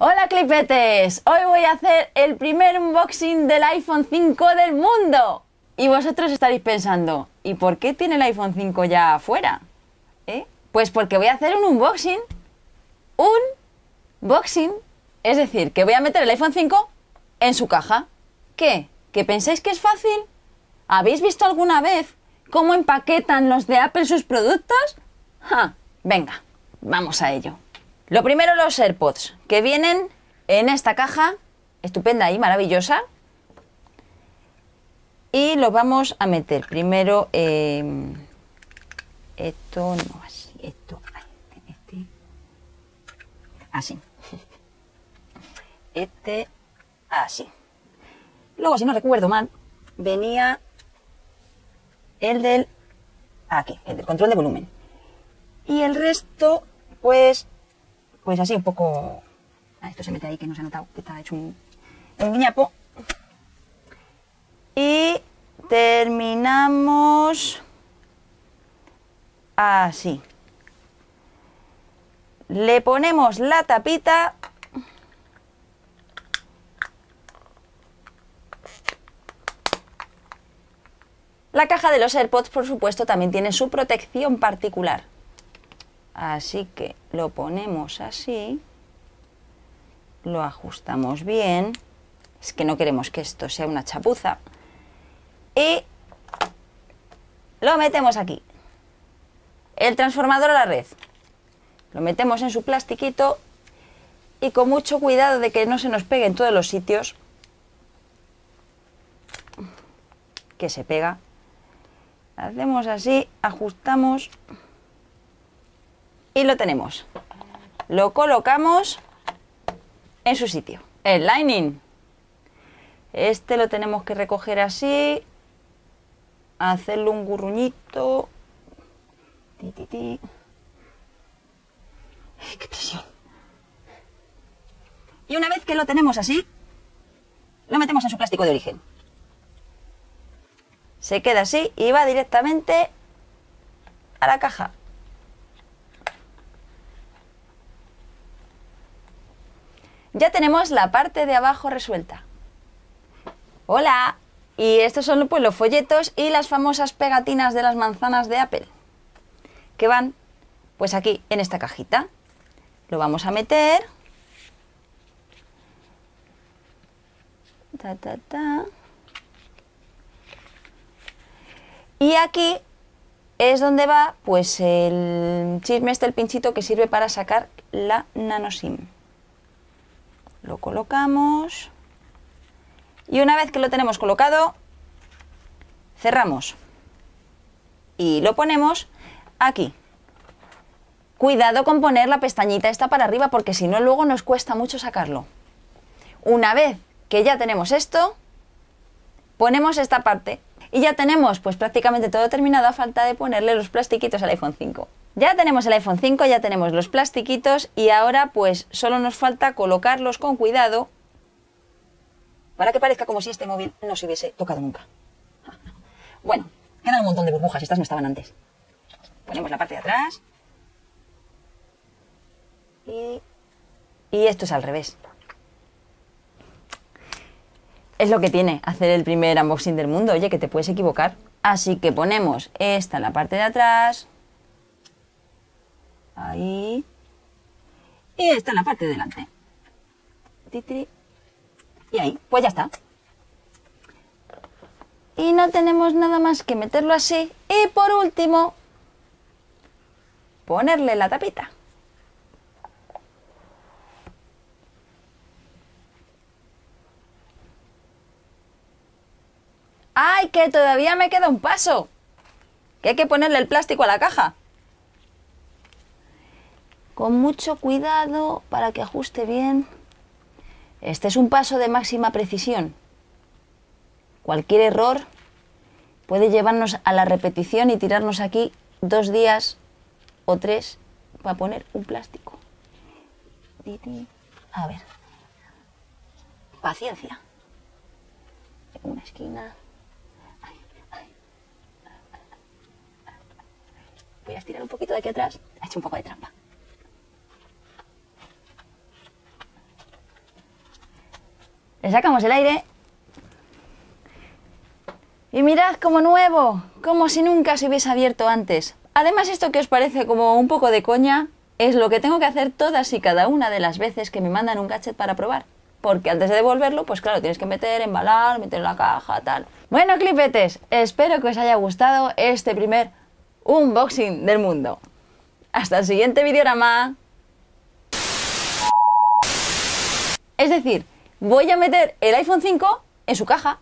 Hola clipetes, hoy voy a hacer el primer unboxing del iPhone 5 del mundo. Y vosotros estaréis pensando, ¿y por qué tiene el iPhone 5 ya afuera? ¿Eh? Pues porque voy a hacer un unboxing. Un boxing. Es decir, que voy a meter el iPhone 5 en su caja. ¿Qué? ¿Que pensáis que es fácil? ¿Habéis visto alguna vez cómo empaquetan los de Apple sus productos? ¡Ja! Venga, vamos a ello. Lo primero los AirPods, que vienen en esta caja estupenda y maravillosa. Y los vamos a meter primero eh, esto, no así, esto, este, así. Este, así. Luego, si no recuerdo mal, venía el del, aquí, el del control de volumen. Y el resto, pues, pues así un poco... Ah, esto se mete ahí que no se ha notado, que está hecho un, un guiñapo. Y terminamos así. Le ponemos la tapita. La caja de los AirPods, por supuesto, también tiene su protección particular. Así que lo ponemos así, lo ajustamos bien, es que no queremos que esto sea una chapuza, y lo metemos aquí. El transformador a la red. Lo metemos en su plastiquito y con mucho cuidado de que no se nos pegue en todos los sitios, que se pega. Hacemos así, ajustamos y lo tenemos. Lo colocamos en su sitio. El lining. Este lo tenemos que recoger así, hacerle un gurruñito. ¡Qué presión! Y una vez que lo tenemos así, lo metemos en su plástico de origen. Se queda así y va directamente a la caja. Ya tenemos la parte de abajo resuelta. Hola. Y estos son pues, los folletos y las famosas pegatinas de las manzanas de Apple. Que van pues aquí en esta cajita. Lo vamos a meter. Ta, ta, ta. Y aquí es donde va pues el chisme este, el pinchito que sirve para sacar la nano SIM lo colocamos y una vez que lo tenemos colocado, cerramos y lo ponemos aquí. Cuidado con poner la pestañita esta para arriba porque si no luego nos cuesta mucho sacarlo. Una vez que ya tenemos esto, ponemos esta parte y ya tenemos pues prácticamente todo terminado a falta de ponerle los plastiquitos al iPhone 5. Ya tenemos el iPhone 5, ya tenemos los plastiquitos y ahora pues solo nos falta colocarlos con cuidado para que parezca como si este móvil no se hubiese tocado nunca. Bueno, quedan un montón de burbujas, estas no estaban antes. Ponemos la parte de atrás y, y esto es al revés. Es lo que tiene hacer el primer unboxing del mundo, oye, que te puedes equivocar. Así que ponemos esta en la parte de atrás, Ahí. Y esta en la parte de delante. Y ahí, pues ya está. Y no tenemos nada más que meterlo así. Y por último, ponerle la tapita. ¡Ay, que todavía me queda un paso! Que hay que ponerle el plástico a la caja con mucho cuidado para que ajuste bien. Este es un paso de máxima precisión. Cualquier error puede llevarnos a la repetición y tirarnos aquí dos días o tres para poner un plástico. A ver. Paciencia. Una esquina. Voy a estirar un poquito de aquí atrás. Ha hecho un poco de trampa. Le sacamos el aire. Y mirad como nuevo, como si nunca se hubiese abierto antes. Además, esto que os parece como un poco de coña, es lo que tengo que hacer todas y cada una de las veces que me mandan un gadget para probar. Porque antes de devolverlo, pues claro, tienes que meter, embalar, meter en la caja, tal. Bueno, clipetes, espero que os haya gustado este primer unboxing del mundo. Hasta el siguiente videorama. Es decir, voy a meter el iPhone 5 en su caja